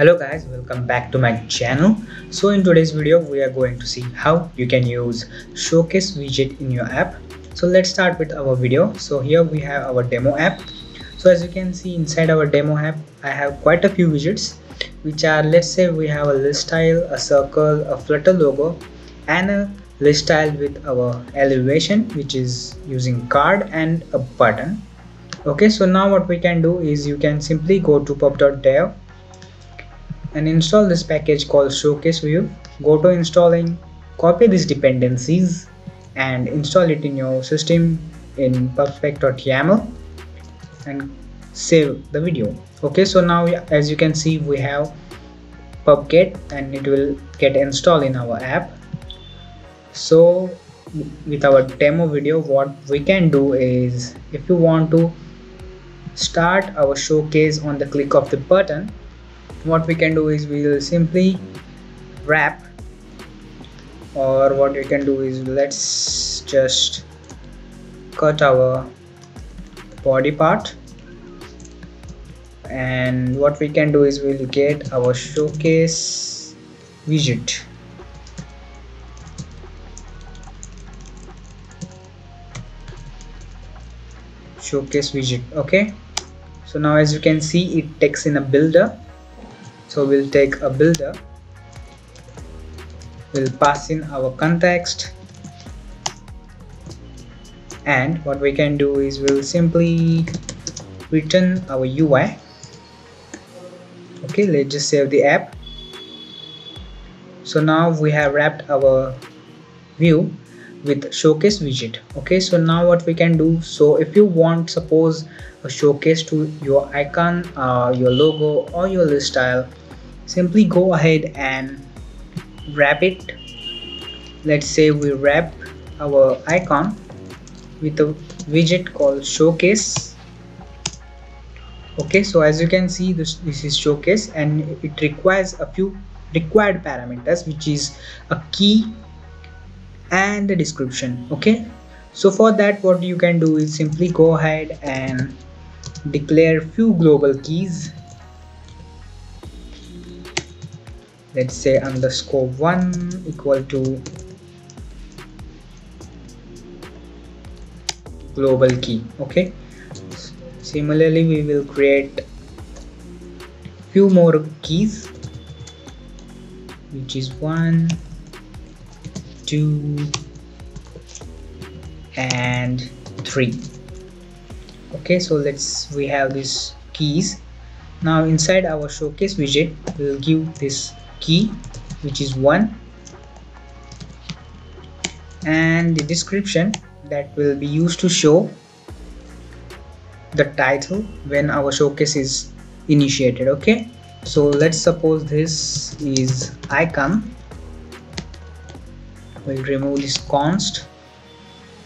hello guys welcome back to my channel. So in today's video we are going to see how you can use showcase widget in your app. So let's start with our video. So here we have our demo app. So as you can see inside our demo app i have quite a few widgets which are let's say we have a ListTile a circle a flutter logo and a ListTile with our elevation which is using card and a button. Okay so now what we can do is you can simply go to pub.dev and install this package called showcase view. Go to installing copy these dependencies and install it in your system in pubspec.yaml and save the video. Okay so now as you can see we have pubget and it will get installed in our app. So with our demo video what we can do is if you want to start our showcase on the click of the button what we can do is we will simply wrap or what we can do is let's just cut our body part. And what we can do is we'll get our showcase widget. Showcase widget okay? So now as you can see it takes in a builder so we'll take a builder. We'll pass in our context. And what we can do is we'll simply return our UI okay let's just save the app. So now we have wrapped our view with showcase widget. Okay so now what we can do so if you want suppose a showcase to your icon uh, your logo or your ListTile simply go ahead and wrap it. Let's say we wrap our icon with a widget called showcase. Okay so as you can see this this is showcase and it requires a few required parameters which is a key and the description okay? So for that what you can do is simply go ahead and declare few global keys let's say underscore one equal to global key okay? Similarly we will create few more keys which is one two and three. Okay so let's we have these keys. Now inside our showcase widget we'll give this key which is 1 and the description that will be used to show the title when our showcase is initiated okay? So let's suppose this is icon. We'll remove this const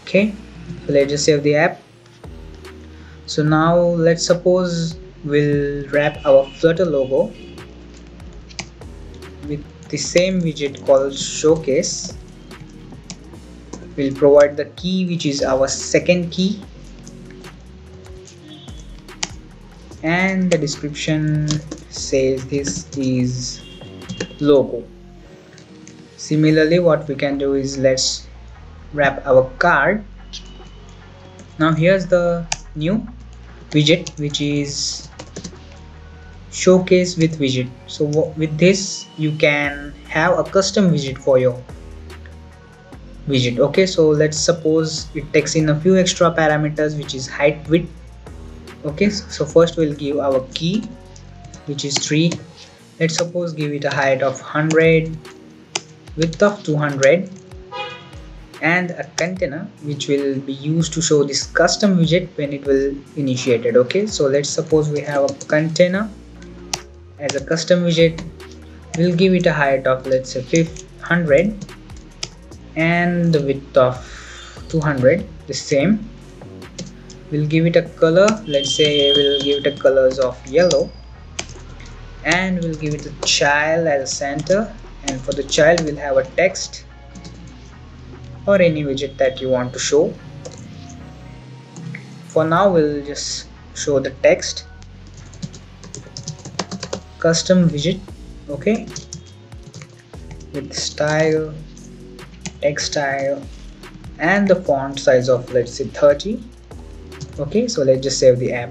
okay? So let's just save the app. So now let's suppose we'll wrap our flutter logo the same widget called showcase we'll provide the key which is our second key. And the description says this is logo. Similarly what we can do is let's wrap our card. Now here's the new widget which is showcase with widget so with this you can have a custom widget for your widget okay? So let's suppose it takes in a few extra parameters which is height width okay? So first we'll give our key which is 3 let's suppose give it a height of 100 width of 200 and a container which will be used to show this custom widget when it will initiated okay? So let's suppose we have a container as a custom widget we'll give it a height of let's say 500 and the width of 200 the same. We'll give it a color let's say we'll give it a colors of yellow. And we'll give it a child as a center. And for the child we'll have a text or any widget that you want to show. For now we'll just show the text custom widget okay? With style text style and the font size of let's say 30 okay? So let's just save the app.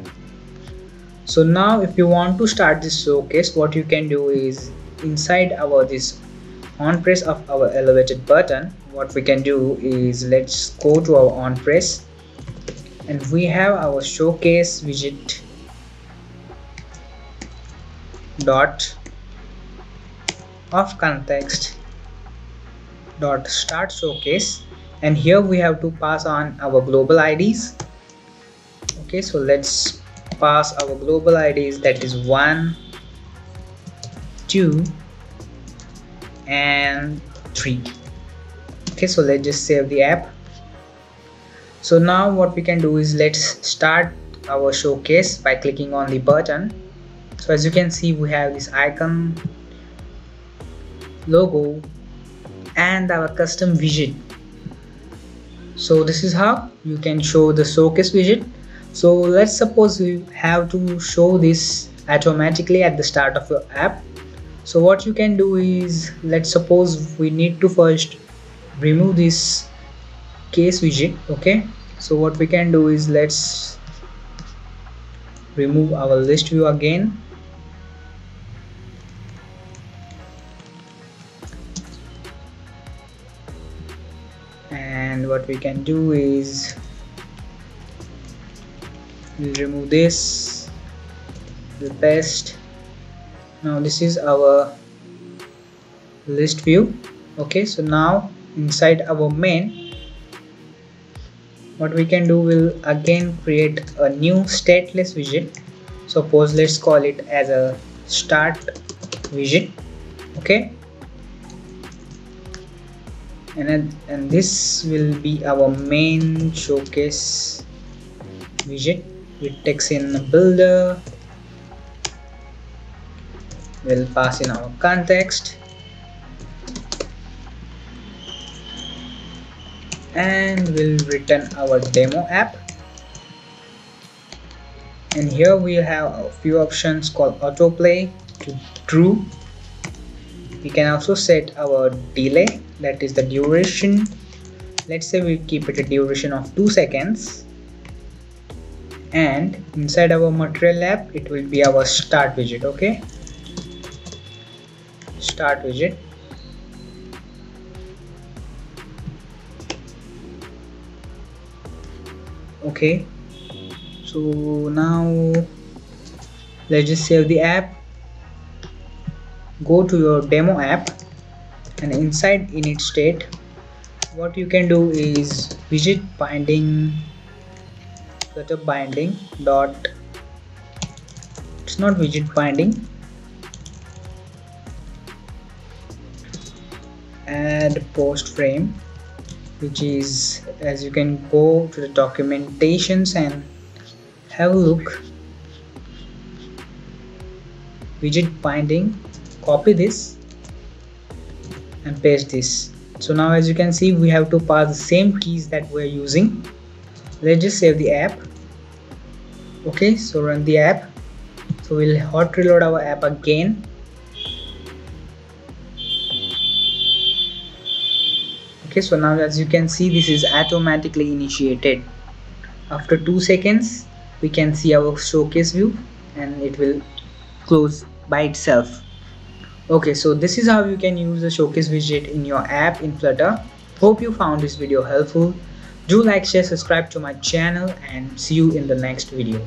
So now if you want to start this showcase what you can do is inside our this on press of our elevated button what we can do is let's go to our on press and we have our showcase widget dot of context dot start showcase. And here we have to pass on our global IDs okay so let's pass our global IDs that is one two and three. Okay so let's just save the app. So now what we can do is let's start our showcase by clicking on the button so as you can see we have this icon logo and our custom widget. So this is how you can show the showcase widget. So let's suppose you have to show this automatically at the start of your app. So what you can do is let's suppose we need to first remove this case widget okay? So what we can do is let's remove our list view again what we can do is we'll remove this the best. Now this is our list view. Okay so now inside our main what we can do will again create a new stateless widget suppose let's call it as a start widget okay and and this will be our main showcase widget. With text in the builder. We'll pass in our context. And we'll return our demo app. And here we have a few options called autoplay to true we can also set our delay that is the duration. Let's say we keep it a duration of 2 seconds. And inside our material app it will be our start widget okay? Start widget. Okay. So now let's just save the app go to your demo app and inside init state what you can do is widget binding flutter binding dot it's not widget binding add post frame which is as you can go to the documentations and have a look. Widget binding copy this and paste this. So now as you can see we have to pass the same keys that we're using. Let's just save the app. Okay so run the app. So we'll hot reload our app again. Okay so now as you can see this is automatically initiated. After two seconds we can see our showcase view and it will close by itself okay so this is how you can use the showcase widget in your app in flutter. Hope you found this video helpful. Do like share subscribe to my channel and see you in the next video